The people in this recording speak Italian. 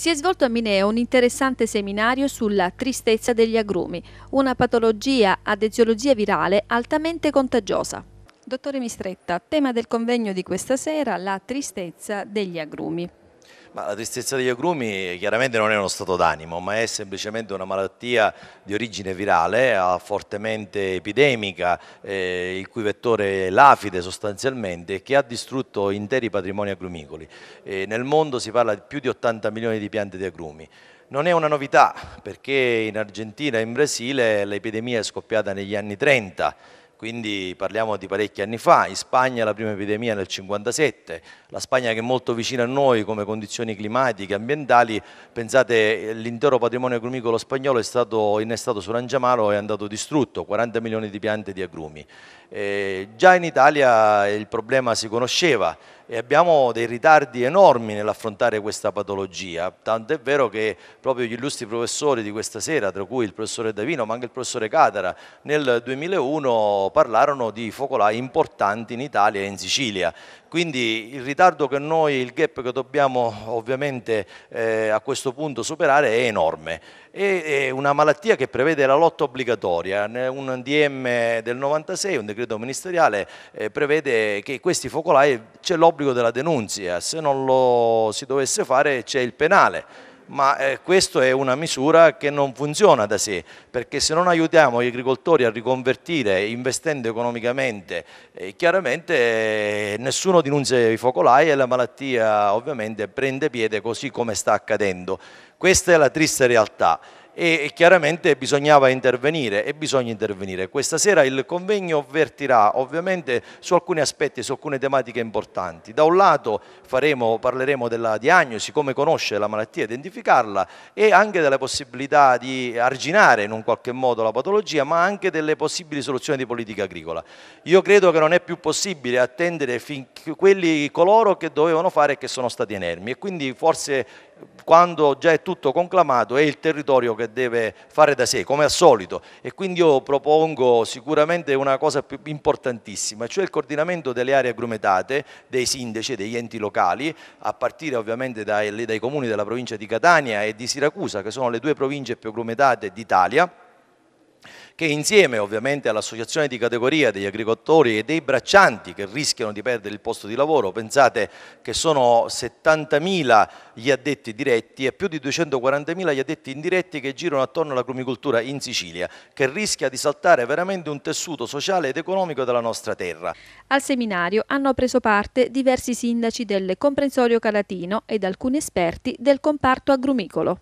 Si è svolto a Mineo un interessante seminario sulla tristezza degli agrumi, una patologia ad eziologia virale altamente contagiosa. Dottore Mistretta, tema del convegno di questa sera, la tristezza degli agrumi. Ma la tristezza degli agrumi chiaramente non è uno stato d'animo, ma è semplicemente una malattia di origine virale, fortemente epidemica, eh, il cui vettore è l'afide sostanzialmente, che ha distrutto interi patrimoni agrumicoli. Eh, nel mondo si parla di più di 80 milioni di piante di agrumi. Non è una novità perché in Argentina e in Brasile l'epidemia è scoppiata negli anni 30 quindi parliamo di parecchi anni fa, in Spagna la prima epidemia nel 1957, la Spagna che è molto vicina a noi come condizioni climatiche, ambientali, pensate l'intero patrimonio agrumicolo spagnolo è stato innestato su Rangiamaro e è andato distrutto, 40 milioni di piante di agrumi. Eh, già in Italia il problema si conosceva e abbiamo dei ritardi enormi nell'affrontare questa patologia, tanto è vero che proprio gli illustri professori di questa sera, tra cui il professore Davino ma anche il professore Catara, nel 2001 parlarono di focolai importanti in Italia e in Sicilia. Quindi il ritardo che noi, il gap che dobbiamo ovviamente eh, a questo punto superare è enorme. È una malattia che prevede la lotta obbligatoria, un DM del 96, un decreto ministeriale, eh, prevede che questi focolai c'è l'obbligo della denunzia, se non lo si dovesse fare c'è il penale. Ma eh, questa è una misura che non funziona da sé, perché se non aiutiamo gli agricoltori a riconvertire investendo economicamente, eh, chiaramente eh, nessuno denunzia i focolai e la malattia ovviamente prende piede così come sta accadendo. Questa è la triste realtà e chiaramente bisognava intervenire e bisogna intervenire. Questa sera il convegno vertirà ovviamente su alcuni aspetti, su alcune tematiche importanti. Da un lato faremo, parleremo della diagnosi, come conoscere la malattia, identificarla e anche delle possibilità di arginare in un qualche modo la patologia, ma anche delle possibili soluzioni di politica agricola. Io credo che non è più possibile attendere fin quelli coloro che dovevano fare e che sono stati inermi e quindi forse quando già è tutto conclamato è il territorio che deve fare da sé, come al solito, e quindi io propongo sicuramente una cosa importantissima, cioè il coordinamento delle aree agrumetate, dei sindaci, degli enti locali, a partire ovviamente dai, dai comuni della provincia di Catania e di Siracusa, che sono le due province più agrumetate d'Italia, che insieme ovviamente all'associazione di categoria degli agricoltori e dei braccianti che rischiano di perdere il posto di lavoro, pensate che sono 70.000 gli addetti diretti e più di 240.000 gli addetti indiretti che girano attorno all'agrumicoltura in Sicilia, che rischia di saltare veramente un tessuto sociale ed economico della nostra terra. Al seminario hanno preso parte diversi sindaci del comprensorio calatino ed alcuni esperti del comparto agrumicolo.